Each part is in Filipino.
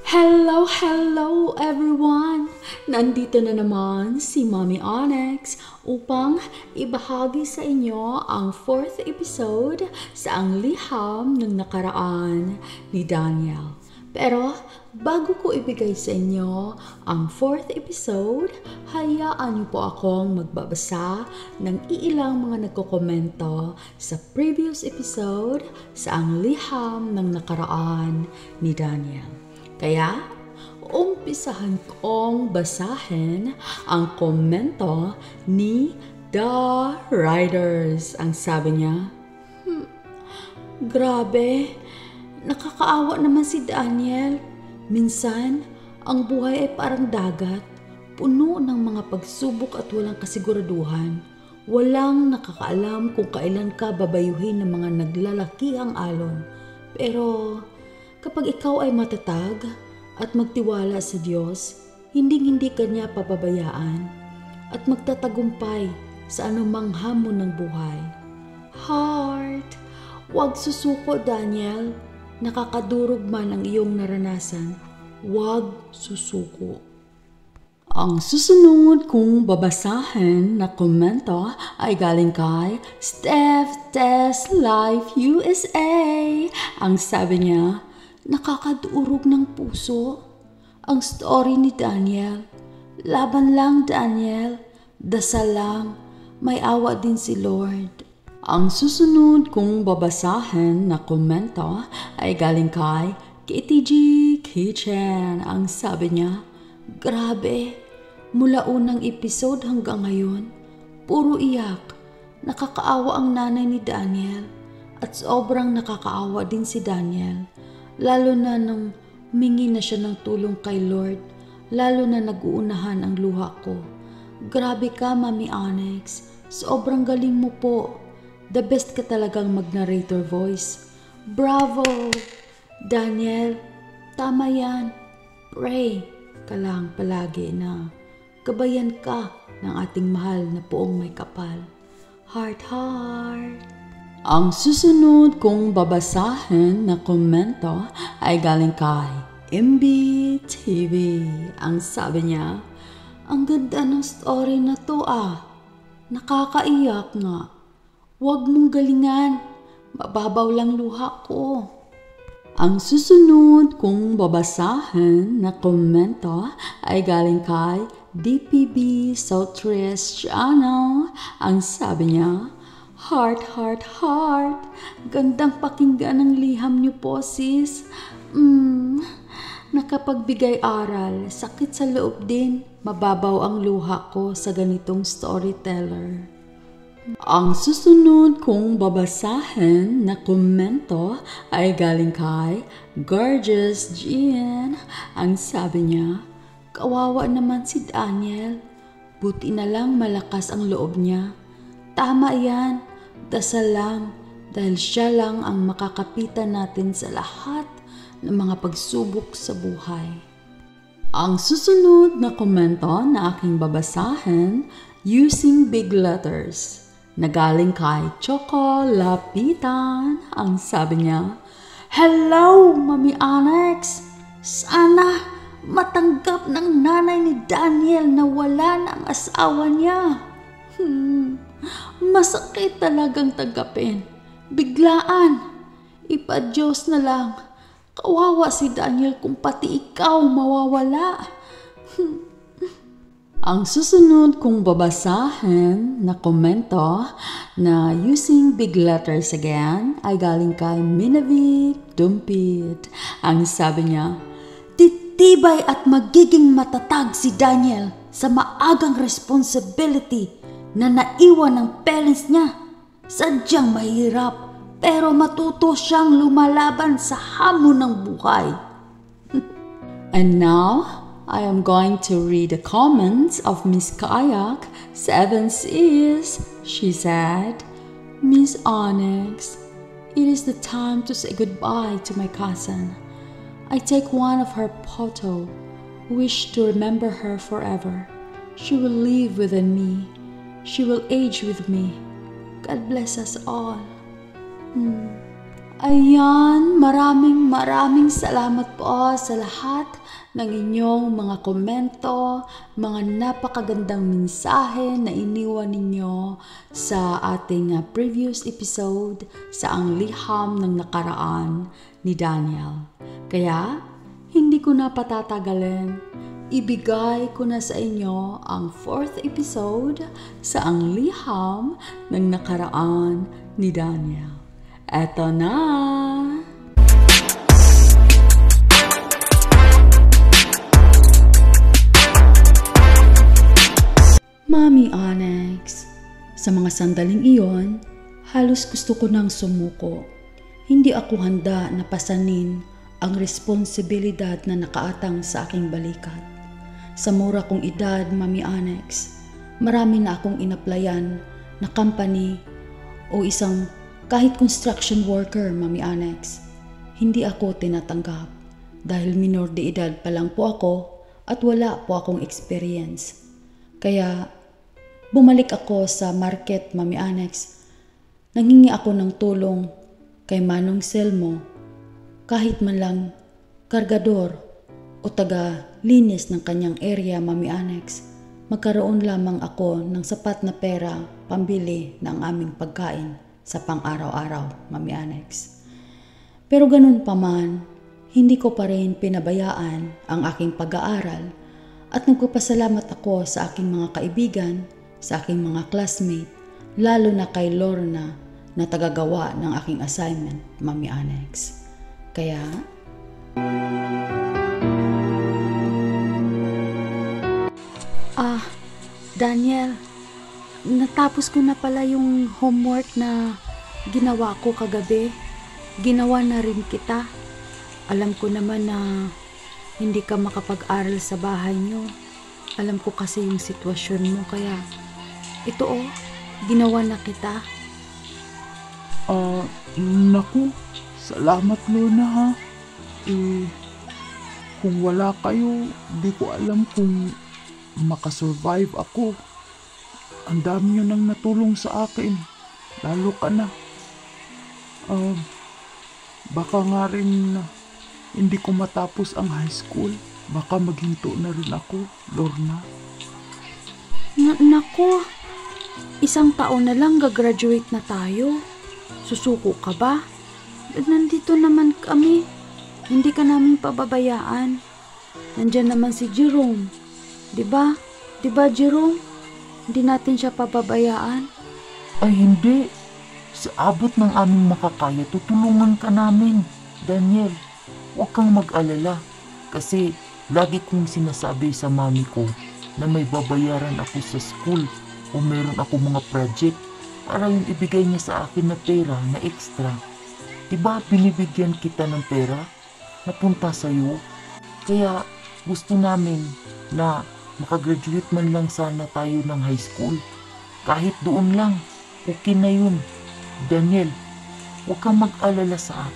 Hello, hello everyone! Nandito na naman si Mommy Onyx upang ibahagi sa inyo ang fourth episode sa Ang Liham ng Nakaraan ni Daniel. Pero bago ko ibigay sa inyo ang fourth episode, hayaan niyo po akong magbabasa ng iilang mga nagkokomento sa previous episode sa Ang Liham ng Nakaraan ni Daniel. Kaya, umpisahan kong basahin ang komento ni The Riders. Ang sabi niya, hmm, Grabe, nakakaawa naman si Daniel. Minsan, ang buhay ay parang dagat, puno ng mga pagsubok at walang kasiguraduhan. Walang nakakaalam kung kailan ka babayuhin ng mga naglalakihang alon. Pero Kapag ikaw ay matatag at magtiwala sa Diyos, hinding-hindi ka niya pababayaan at magtatagumpay sa anumang hamon ng buhay. Heart, huwag susuko Daniel. Nakakadurog man ang iyong naranasan, huwag susuko. Ang susunod kong babasahin na komento ay galing kay Steph Test Life USA. Ang sabi niya, nakakaduurog ng puso. Ang story ni Daniel. Laban lang, Daniel. Dasal lang. May awa din si Lord. Ang susunod kong babasahin na komento ay galing kay KTG Kitchen. Ang sabi niya, Grabe, mula unang episode hanggang ngayon, puro iyak. Nakakaawa ang nanay ni Daniel at sobrang nakakaawa din si Daniel lalo na nung mingi na siya ng tulong kay Lord, lalo na nag-uunahan ang luha ko. Grabe ka, Mami Onyx. Sobrang galing mo po. The best ka talagang mag-narrator voice. Bravo! Daniel, tama yan. Pray ka lang palagi na kabayan ka ng ating mahal na poong may kapal. Heart, heart. Ang susunod kong babasahin na komento ay galing kay MB TV. Ang sabi niya, ang ganda ng story na to ah. Nakakaiyak nga. Huwag mong galingan. Mababaw lang luha ko. Ang susunod kong babasahin na komento ay galing kay DPB Southwest Channel. Ang sabi niya, Heart, heart, heart. Gandang pakinggan ang liham niyo po, sis. Mm, nakapagbigay aral, sakit sa loob din. Mababaw ang luha ko sa ganitong storyteller. Ang susunod kong babasahin na komento ay galing kay Gorgeous Jean. Ang sabi niya, kawawa naman si Daniel. Buti na lang malakas ang loob niya. Tama yan Dasal lang dahil siya lang ang makakapitan natin sa lahat ng mga pagsubok sa buhay. Ang susunod na komento na aking babasahin using big letters na galing kay Choco Lapitan. Ang sabi niya, Hello, Mami Alex! Sana matanggap ng nanay ni Daniel na wala ang asawa niya. Hmm, Masakit talagang tanggapin. Biglaan. Ipa-Diyos na lang. Kawawa si Daniel kung pati ikaw mawawala. Ang susunod kong babasahin na komento na using big letters again ay galing kay Minavik Dumpit. Ang sabi niya, Titibay at magiging matatag si Daniel sa maagang responsibility na naiwan ng parents niya. Sadyang mahirap pero matuto siyang lumalaban sa hamon ng buhay. And now, I am going to read the comments of Miss Kayak. Seven is, she said, Miss Onyx, it is the time to say goodbye to my cousin. I take one of her photo, wish to remember her forever. She will live within me She will age with me. God bless us all. Hmm. Ayan, maraming maraming salamat po sa lahat ng inyong mga komento, mga napakagandang mensahe na iniwan ninyo sa ating uh, previous episode sa ang liham ng nakaraan ni Daniel. Kaya, hindi ko na patatagalin. Ibigay ko na sa inyo ang fourth episode sa ang liham ng nakaraan ni Daniel. Eto na! Mami Onyx, sa mga sandaling iyon, halos gusto ko nang sumuko. Hindi ako handa na pasanin ang responsibilidad na nakaatang sa aking balikat. Sa mura kong edad, Mami Onyx, marami na akong inaplayan na company o isang kahit construction worker, Mami Onyx. Hindi ako tinatanggap dahil minor de edad pa lang po ako at wala po akong experience. Kaya bumalik ako sa market, Mami Onyx. Nangingi ako ng tulong kay Manong Selmo kahit man lang kargador o taga linis ng kanyang area, Mami Annex, magkaroon lamang ako ng sapat na pera pambili ng aming pagkain sa pang-araw-araw, Mami Annex. Pero ganun pa man, hindi ko pa rin pinabayaan ang aking pag-aaral at nagpapasalamat ako sa aking mga kaibigan, sa aking mga classmate, lalo na kay Lorna na tagagawa ng aking assignment, Mami Annex. Kaya, Ah, Daniel, natapos ko na pala yung homework na ginawa ko kagabi. Ginawa na rin kita. Alam ko naman na hindi ka makapag-aral sa bahay nyo. Alam ko kasi yung sitwasyon mo kaya ito oh, ginawa na kita. Ah, naku, salamat Lorna ha. Eh, kung wala kayo, di ko alam kung makasurvive ako. Ang dami nyo nang natulong sa akin. Lalo ka na. Um, baka nga rin na hindi ko matapos ang high school. Baka maghinto na rin ako, Lorna. Na- nako, isang taon na lang gagraduate na tayo. Susuko ka ba? Nandito naman kami. Hindi ka namin pababayaan. Nandyan naman si Jerome. 'Di ba? 'Di ba Jerome? Hindi natin siya pababayaan. Ay hindi. Sa abot ng aming makakaya, tutulungan ka namin. Daniel, huwag kang mag-alala. Kasi lagi kong sinasabi sa mami ko na may babayaran ako sa school o meron ako mga project para yung ibigay niya sa akin na pera na extra. Diba binibigyan kita ng pera na punta sa'yo? Kaya gusto namin na makagraduate man lang sana tayo ng high school. Kahit doon lang, okay na yun. Daniel, huwag kang mag-alala sa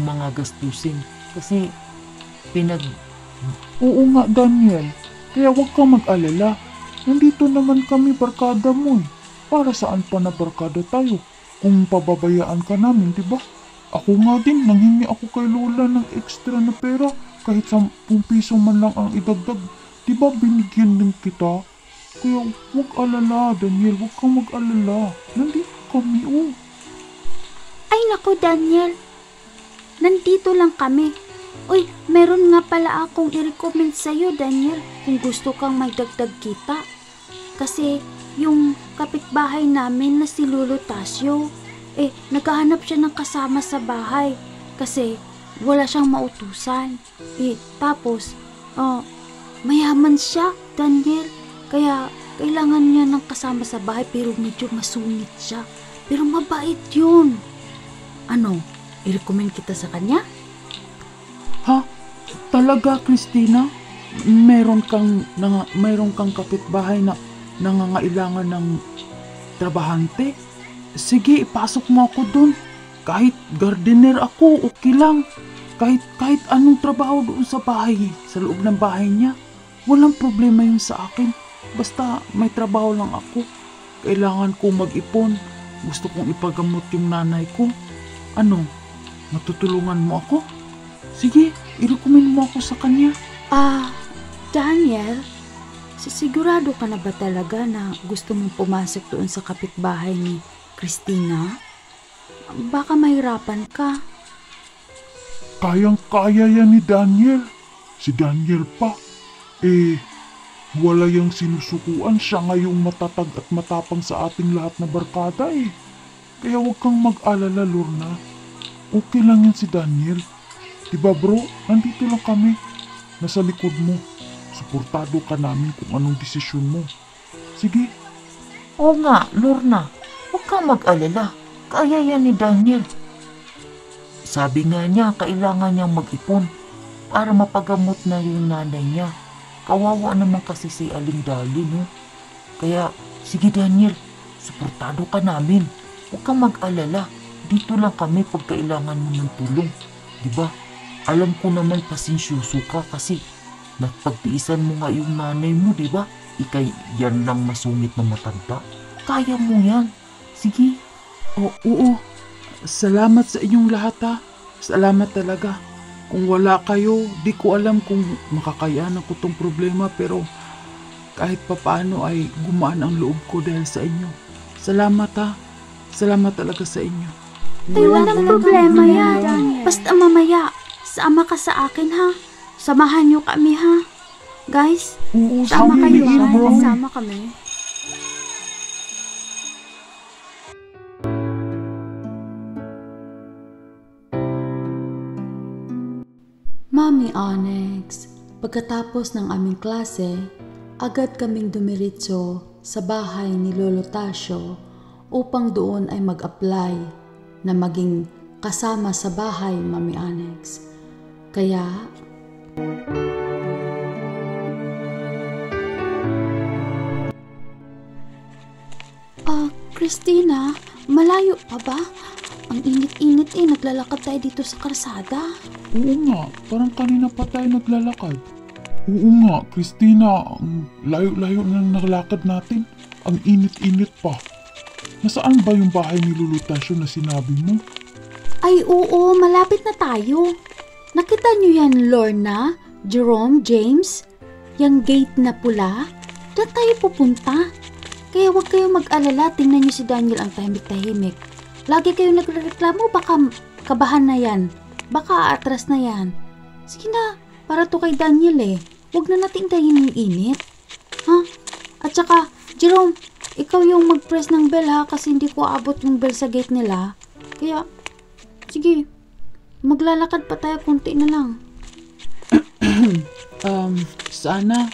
mga gastusin kasi pinag Oo nga, Daniel. Kaya huwag kang mag-alala. Nandito naman kami barkada mo eh. Para saan pa na barkada tayo? Kung pababayaan ka namin, di ba? Ako nga din, nanghingi ako kay Lola ng extra na pera. Kahit 10 piso man lang ang idagdag. Di ba binigyan din kita? Kaya huwag alala, Daniel. Huwag kang mag-alala. Nandito kami, oh. Ay naku Daniel, nandito lang kami. Uy, meron nga pala akong i-recommend sa'yo Daniel kung gusto kang magdagdag kita. Kasi yung kapitbahay namin na si Lolo Tasio, eh naghahanap siya ng kasama sa bahay kasi wala siyang mautusan. Eh tapos, oh, mayaman siya Daniel. Kaya kailangan niya ng kasama sa bahay pero medyo masungit siya. Pero mabait yun. Ano? I-recommend kita sa kanya? Ha? Talaga, Christina? Meron kang, nanga, meron kang kapitbahay na nangangailangan ng trabahante? Sige, ipasok mo ako dun. Kahit gardener ako, okay lang. Kahit, kahit anong trabaho doon sa bahay, sa loob ng bahay niya. Walang problema yun sa akin. Basta may trabaho lang ako. Kailangan ko mag-ipon. Gusto kong ipagamot yung nanay ko. Ano? Matutulungan mo ako? Sige, i-recommend mo ako sa kanya. Ah, Daniel, sisigurado ka na ba talaga na gusto mong pumasok doon sa kapitbahay ni Christina? Baka mahirapan ka. Kayang-kaya yan ni Daniel. Si Daniel pa. Eh, wala yung sinusukuan siya ngayong matatag at matapang sa ating lahat na barkada eh. Kaya huwag kang mag-alala, Lorna. Okay lang yan si Daniel. Diba bro, nandito lang kami. Nasa likod mo. Suportado ka namin kung anong desisyon mo. Sige, Oo nga, Lorna. Huwag kang mag-alala. Kaya yan ni Daniel. Sabi nga niya, kailangan niyang mag-ipon para mapagamot na yung nanay niya. Kawawa naman kasi si Aling Dali, no? Kaya, sige Daniel, suportado ka namin. Huwag kang mag-alala. Dito lang kami pag kailangan mo ng tulong. Ba? Alam ko naman pasensyoso ka kasi napagtiisan mo nga yung nanay mo, ba? Ikay yan lang masungit na matanda. Kaya mo yan. Sige, Oo, oo. Salamat sa inyong lahat ha. Salamat talaga. Kung wala kayo, di ko alam kung makakayanan ko tong problema pero kahit papaano ay gumaan ang loob ko dahil sa inyo. Salamat ha. Salamat talaga sa inyo. Ay, walang problema yan. Basta mamaya, sama ka sa akin ha. Samahan niyo kami ha. Guys, Oo, sama kayo sama kami. Mami Onyx, pagkatapos ng aming klase, agad kaming dumiritso sa bahay ni Lolo Tasio upang doon ay mag-apply na maging kasama sa bahay Mami Onyx. Kaya Ah, Christina, malayo pa ba? Ang init-init eh, naglalakad tayo dito sa karsada. Oo nga, parang kanina pa tayo naglalakad. Oo nga, Christina, ang layo-layo na naglakad natin. Ang init-init pa. Nasaan ba yung bahay ni Lulutasyo na sinabi mo? Ay oo, malapit na tayo. Nakita niyo yan, Lorna, Jerome, James? Yang gate na pula? Doon tayo pupunta. Kaya huwag kayong mag-alala, tingnan niyo si Daniel ang tahimik-tahimik. Lagi kayong nagreklamo, baka kabahan na yan. Baka atras na yan. Sige na, para to kay Daniel eh. Huwag na nating dahin yung init. Ha? At saka, Jerome, ikaw yung mag-press ng bell ha kasi hindi ko abot yung bell sa gate nila. Kaya, sige, maglalakad pa tayo konti na lang. Um, sana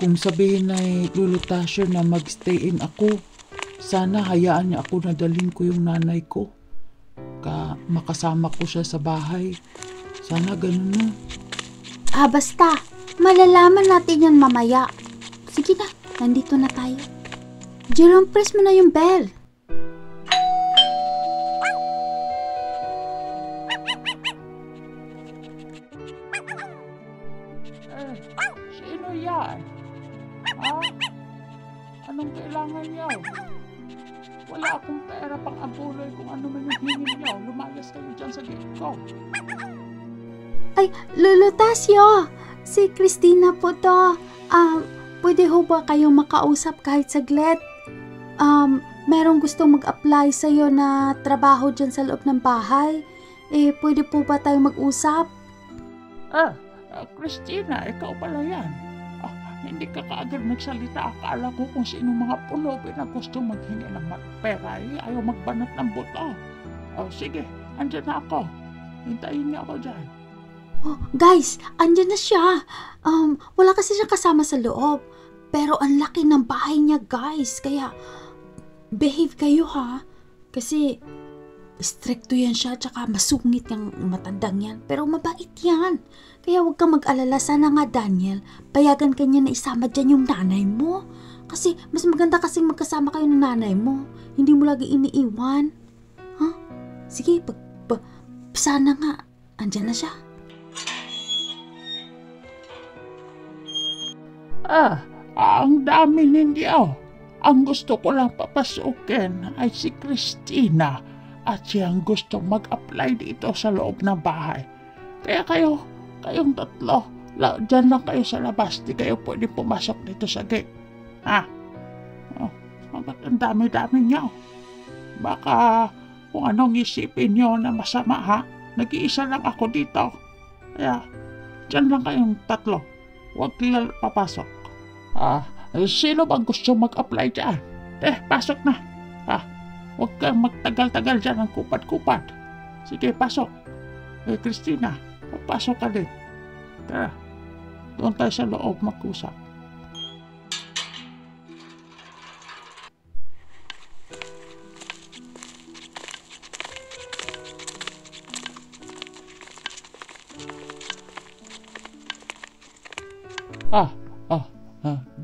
kung sabihin na Lolo Tasher na magstay in ako, sana hayaan niya ako na dalhin ko yung nanay ko. Ka makasama ko siya sa bahay. Sana ganun na. Ah, basta, malalaman natin yan mamaya. Sige na, nandito na tayo. Jerome, press mo na yung bell. Po to. Um, pwede ho ba kayo makausap kahit saglit? Um, merong gustong mag-apply sa'yo na trabaho dyan sa loob ng bahay. Eh, pwede po ba tayo mag-usap? Ah, ah, Christina, ikaw pala yan. Ah, hindi ka kaagad nagsalita. Akala ko kung sino mga pulobe na gusto maghingi ng pera. Eh, ayaw magbanat ng buto. Oh, sige, andyan na ako. Hintayin niyo ako dyan. Oh, guys, andyan na siya. Um, wala kasi siya kasama sa loob. Pero ang laki ng bahay niya, guys. Kaya, behave kayo ha. Kasi, stricto yan siya, tsaka masungit yung matandang yan. Pero mabait yan. Kaya huwag kang mag-alala. Sana nga, Daniel, payagan ka niya na isama dyan yung nanay mo. Kasi, mas maganda kasi magkasama kayo ng nanay mo. Hindi mo lagi iniiwan. Ha? Sige, pag, pa- sana nga, andyan na siya. Ah, ang dami ninyo. Ang gusto ko lang papasukin ay si Christina. at siyang gusto mag-apply dito sa loob ng bahay. Kaya kayo, kayong tatlo, la, dyan lang kayo sa labas, di kayo pwede pumasok dito sa gate. Ha? Oh, bakit ang dami-dami niyo? Baka kung anong isipin niyo na masama ha? Nag-iisa lang ako dito. Kaya, dyan lang kayong tatlo. Huwag lal papasok. Ah, sino bang gusto mag-apply dyan? Eh, pasok na. Ah, huwag kang magtagal-tagal dyan ng kupad-kupad. Sige, pasok. Eh, Christina, papasok ka din. Tara, doon tayo sa loob mag-usap.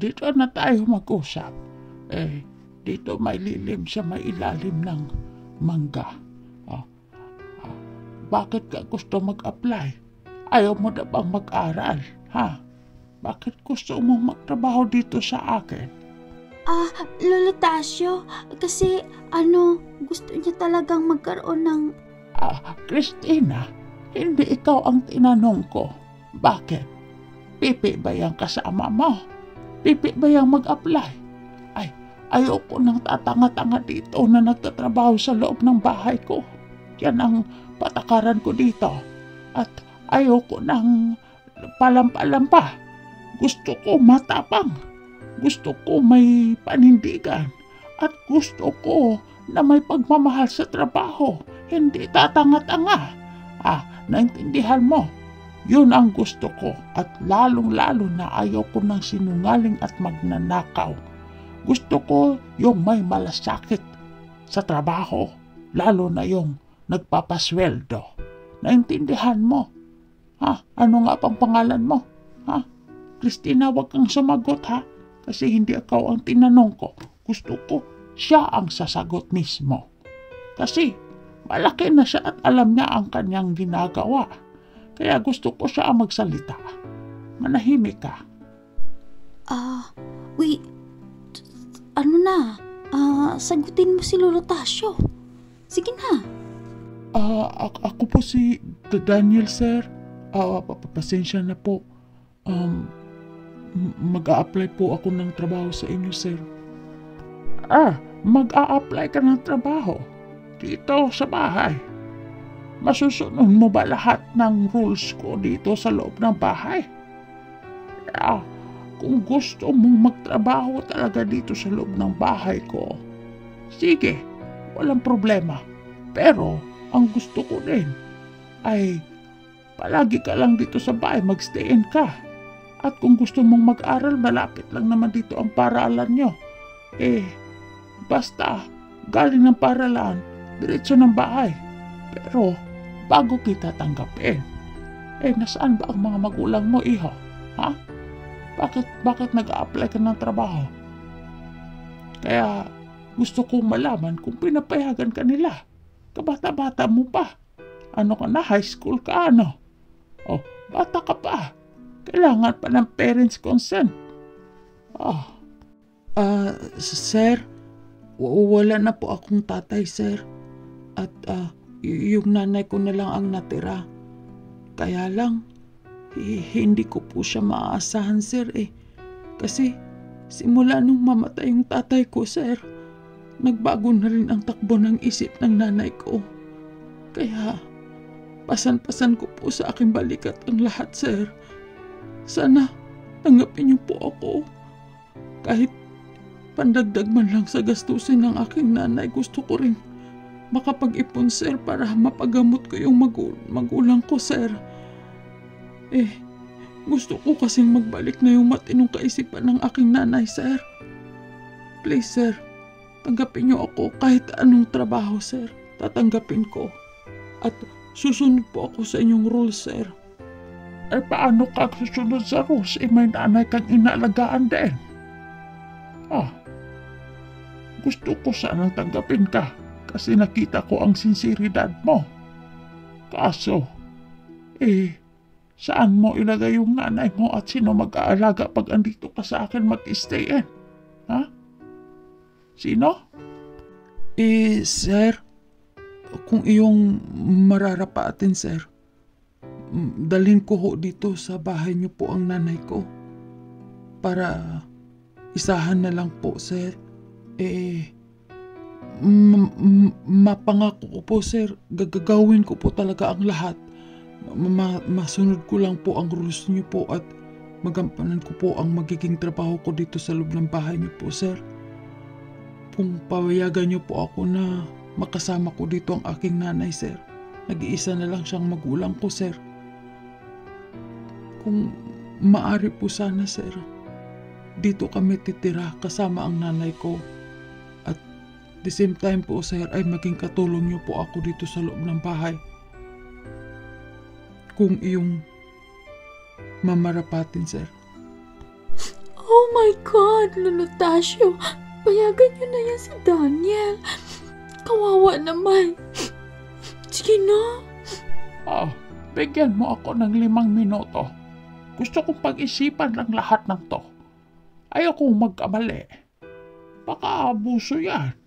Dito na tayo mag-usap. Eh, dito may lilim sa may ilalim ng mangga. Ah, ah, bakit ka gusto mag-apply? Ayaw mo na bang mag-aral? Ha? Bakit gusto mo magtrabaho dito sa akin? Ah, Lolo Tasyo, kasi ano, gusto niya talagang magkaroon ng... Ah, Christina, hindi ikaw ang tinanong ko. Bakit? Pipi ba yung kasama mo? Pipi ba yung mag-apply? Ay, ayoko nang tatanga-tanga dito na nagtatrabaho sa loob ng bahay ko. Yan ang patakaran ko dito. At ayoko nang palampa-lampa. Gusto ko matapang. Gusto ko may panindigan. At gusto ko na may pagmamahal sa trabaho. Hindi tatanga-tanga. Ah, naintindihan mo. Yun ang gusto ko at lalong-lalo na ayaw ko ng sinungaling at magnanakaw. Gusto ko yung may malasakit sa trabaho, lalo na yung nagpapasweldo. Naintindihan mo? Ha? Ano nga pang pangalan mo? Ha? Christina, wag kang sumagot ha? Kasi hindi ikaw ang tinanong ko. Gusto ko siya ang sasagot mismo. Kasi malaki na siya at alam niya ang kanyang ginagawa. Kaya gusto ko siya ang magsalita. Manahimik ka. Ah, wait. Ano na? Ah, sagutin mo si Lolo Tasyo. Sige na. Ah, ak- ako po si Daniel, sir. Ah, pa- pasensya na po. Um, mag-a-apply po ako ng trabaho sa inyo, sir. Ah, mag-a-apply ka ng trabaho dito sa bahay. Masusunod mo ba lahat ng rules ko dito sa loob ng bahay? Ah, kung gusto mong magtrabaho talaga dito sa loob ng bahay ko, sige, walang problema. Pero, ang gusto ko din ay palagi ka lang dito sa bahay, magstayin ka. At kung gusto mong mag-aral, malapit lang naman dito ang paralan nyo. Eh, basta, galing ng paralan, diretso ng bahay. Pero, bago kita tanggapin, eh, nasaan ba ang mga magulang mo, iho? Ha? Bakit, bakit nag-a-apply ka ng trabaho? Kaya, gusto kong malaman kung pinapayagan ka nila. Kabata-bata mo pa. Ano ka na, high school ka, ano? Oh, bata ka pa. Kailangan pa ng parents' consent. Ah. Ah, sir, w- wala na po akong tatay, sir. At ah, y- yung nanay ko na lang ang natira. Kaya lang, hi- hindi ko po siya maaasahan, sir, eh. Kasi, simula nung mamatay yung tatay ko, sir, nagbago na rin ang takbo ng isip ng nanay ko. Kaya, pasan-pasan ko po sa aking balikat ang lahat, sir. Sana, tanggapin niyo po ako. Kahit pandagdag man lang sa gastusin ng aking nanay, gusto ko rin makapag-ipon, sir, para mapagamot ko yung magul magulang ko, sir. Eh, gusto ko kasing magbalik na yung matinong kaisipan ng aking nanay, sir. Please, sir, tanggapin niyo ako kahit anong trabaho, sir. Tatanggapin ko. At susunod po ako sa inyong rules, sir. Eh, paano ka susunod sa rules? Eh, may nanay kang inaalagaan din. Ah, gusto ko sanang tanggapin ka kasi nakita ko ang sinseridad mo. Kaso, eh, saan mo ilagay yung nanay mo at sino mag-aalaga pag andito ka sa akin mag-stayin? Ha? Sino? Eh, sir, kung iyong mararapatin, sir, dalhin ko ho dito sa bahay niyo po ang nanay ko. Para isahan na lang po, sir. Eh, mapangako ko po, sir. Gagagawin ko po talaga ang lahat. Ma- ma- masunod ko lang po ang rules niyo po at magampanan ko po ang magiging trabaho ko dito sa loob ng bahay niyo po, sir. Kung pawayagan niyo po ako na makasama ko dito ang aking nanay, sir. Nag-iisa na lang siyang magulang ko, sir. Kung maari po sana, sir, dito kami titira kasama ang nanay ko. The same time po, sir, ay maging katulong niyo po ako dito sa loob ng bahay. Kung iyong mamarapatin, sir. Oh my God, Lolo Tasyo. Payagan niyo na yan si Daniel. Kawawa naman. Sige na. Ah, bigyan mo ako ng limang minuto. Gusto kong pag-isipan ng lahat ng to. Ayokong magkamali. Baka abuso yan.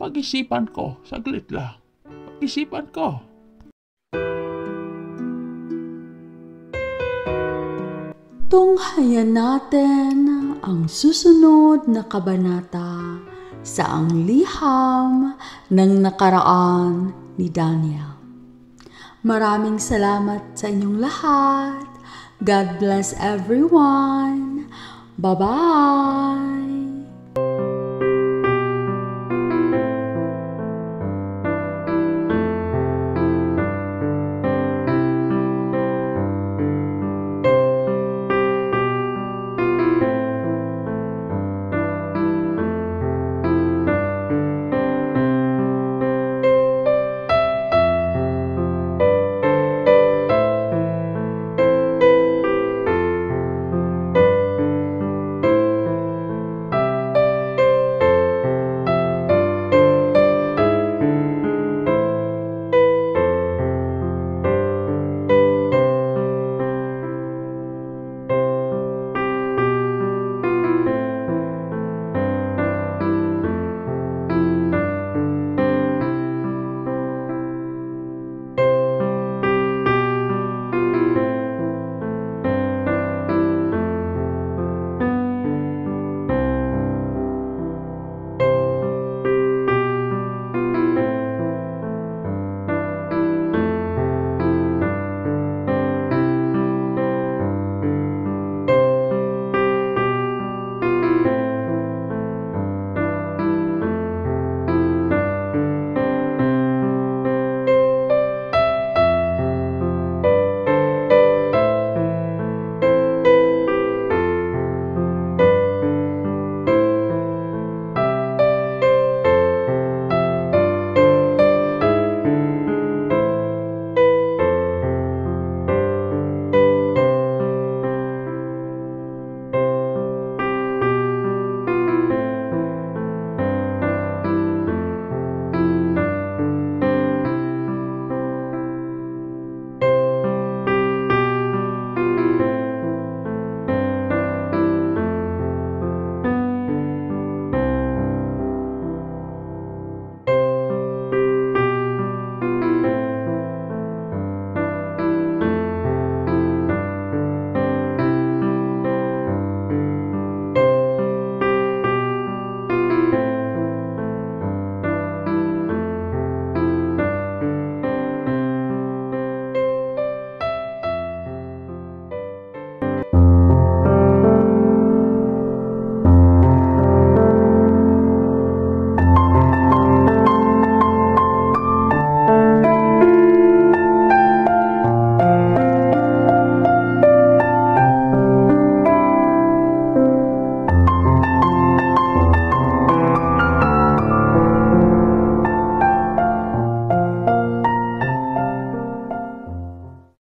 Pag-isipan ko, saglit lang. Pag-isipan ko. Tunghayan natin ang susunod na kabanata sa ang liham ng nakaraan ni Daniel. Maraming salamat sa inyong lahat. God bless everyone. Bye-bye!